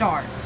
start.